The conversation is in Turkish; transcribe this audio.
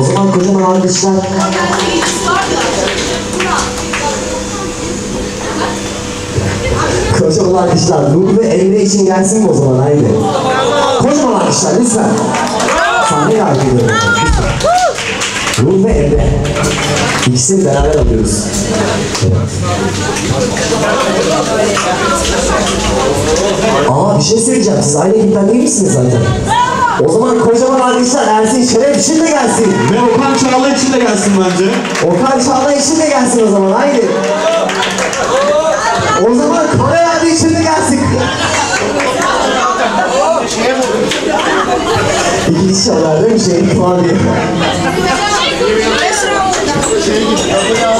O zaman kocaman alkışlar. Kocaman alkışlar. Ruh ve Emre için gelsin mi o zaman? Haydi. Kocaman alkışlar lütfen. Sahneye ediyorum. Ruh ve Emre. İkisini beraber alıyoruz. Aa bir şey söyleyeceğim. Siz aynı ekipten değil misiniz zaten? O zaman kocaman alkışlar Ersin Şeref için de gelsin. Ve Okan Çağla için de gelsin bence. Okan Çağla için de gelsin o zaman haydi. O zaman Koray abi için de gelsin. İkinci çalarda bir şey puan diye. Şey gibi.